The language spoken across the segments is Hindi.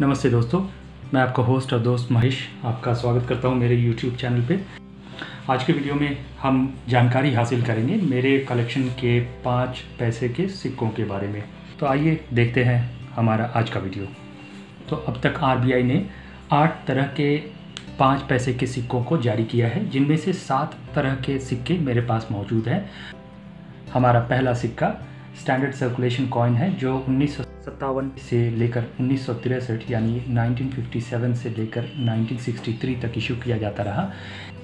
नमस्ते दोस्तों, मैं आपका होस्ट और दोस्त महेश आपका स्वागत करता हूँ मेरे YouTube चैनल पे। आज के वीडियो में हम जानकारी हासिल करेंगे मेरे कलेक्शन के पाँच पैसे के सिक्कों के बारे में। तो आइए देखते हैं हमारा आज का वीडियो तो अब तक आरबीआई ने आठ तरह के पाँच पैसे के सिक्कों को जारी किया है, जिनमें से सात तरह के सिक्के मेरे पास मौजूद हैं। हमारा पहला सिक्का स्टैंडर्ड सर्कुलेशन कॉइन है, जो उन्नीस सौ सत्तावन से लेकर उन्नीस यानी 1957 से लेकर 1963 तक इशू किया जाता रहा।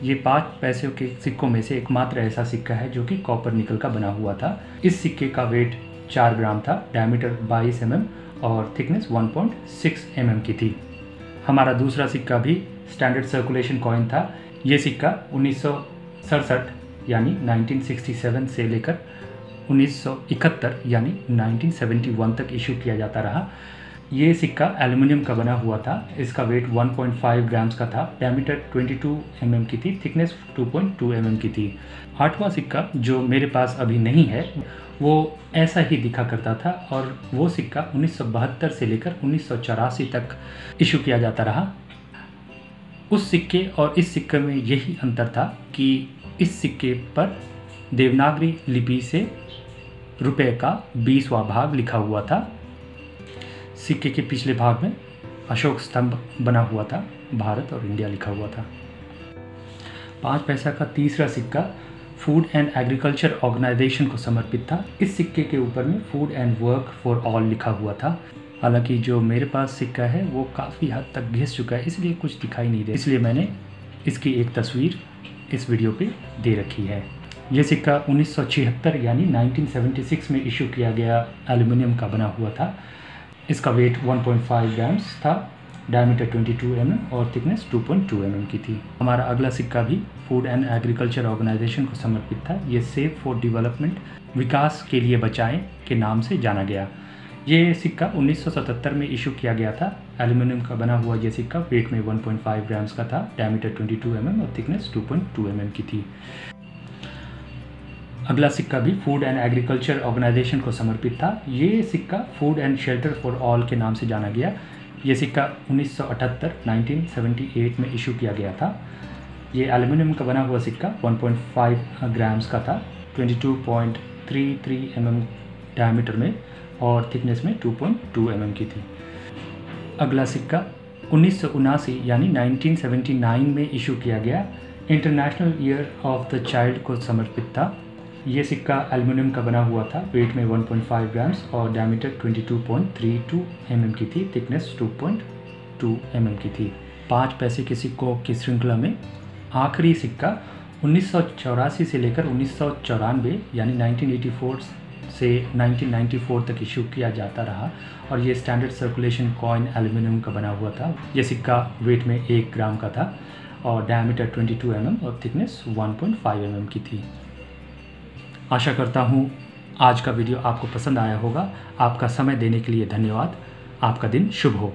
ये पाँच पैसों के सिक्कों में से एकमात्र ऐसा सिक्का है, जो कि कॉपर निकल का बना हुआ था। इस सिक्के का वेट चार ग्राम था डायमीटर 22 एम और थिकनेस 1.6 पॉइंट mm की थी। हमारा दूसरा सिक्का भी स्टैंडर्ड सर्कुलेशन कॉइन था। ये सिक्का उन्नीस सौ सड़सठ, यानी 1967 से लेकर 1971 यानी 1971 तक इशू किया जाता रहा। ये सिक्का एल्युमिनियम का बना हुआ था। इसका वेट 1.5 ग्राम्स का था। डायमीटर 22 एम mm की थी। थिकनेस 2.2 एम mm की थी। आठवां सिक्का जो मेरे पास अभी नहीं है, वो ऐसा ही दिखा करता था और वो सिक्का 1972 से लेकर उन्नीस सौ चौरासी तक इशू किया जाता रहा। उस सिक्के और इस सिक्के में यही अंतर था कि इस सिक्के पर देवनागरी लिपि से रुपए का बीसवा भाग लिखा हुआ था। सिक्के के पिछले भाग में अशोक स्तंभ बना हुआ था, भारत और इंडिया लिखा हुआ था। पाँच पैसा का तीसरा सिक्का फ़ूड एंड एग्रीकल्चर ऑर्गेनाइजेशन को समर्पित था। इस सिक्के के ऊपर में food and work for all लिखा हुआ था। हालाँकि जो मेरे पास सिक्का है, वो काफ़ी हद तक घिस चुका है, इसलिए कुछ दिखाई नहीं दे इसलिए मैंने इसकी एक तस्वीर इस वीडियो पे दे रखी है। ये सिक्का उन्नीस सौ छिहत्तर यानी 1976 में इशू किया गया एल्युमिनियम का बना हुआ था। इसका वेट 1.5 ग्राम्स था डायमीटर 22 एम mm और थिकनेस 2.2 एम mm की थी। हमारा अगला सिक्का भी फ़ूड एंड एग्रीकल्चर ऑर्गेनाइजेशन को समर्पित था। ये सेफ़ फॉर डेवलपमेंट विकास के लिए बचाएँ के नाम से जाना गया। ये सिक्का 1977 में इशू किया गया था। एल्यूमिनियम का बना हुआ ये सिक्का वेट में 1.5 ग्राम्स का था डायमीटर 22 एम mm और थिकनेस 2.2 एम mm की थी। अगला सिक्का भी फ़ूड एंड एग्रीकल्चर ऑर्गेनाइजेशन को समर्पित था। ये सिक्का food and shelter for all के नाम से जाना गया। ये सिक्का 1978 1978 में इशू किया गया था। ये एल्युमिनियम का बना हुआ सिक्का 1.5 ग्राम्स का था 22.33 mm डायमीटर में और थिकनेस में 2.2 mm की थी। अगला सिक्का उन्नीस सौ उनासी, यानी 1979 में इशू किया गया। International year of the child को समर्पित था। ये सिक्का एल्युमिनियम का बना हुआ था वेट में 1.5 ग्राम्स और डायमीटर 22.32 mm की थी थिकनेस 2.2 mm की थी। पाँच पैसे के सिक्कों की श्रृंखला में आखिरी सिक्का उन्नीस सौ चौरासी से लेकर उन्नीस सौ चौरानवे, यानी 1984 से 1994 तक इशू किया जाता रहा और ये स्टैंडर्ड सर्कुलेशन कॉइन एल्युमिनियम का बना हुआ था। ये सिक्का वेट में एक ग्राम का था और डायमीटर 22 एम mm और थिकनेस 1.5 एम mm की थी। आशा करता हूँ आज का वीडियो आपको पसंद आया होगा। आपका समय देने के लिए धन्यवाद। आपका दिन शुभ हो।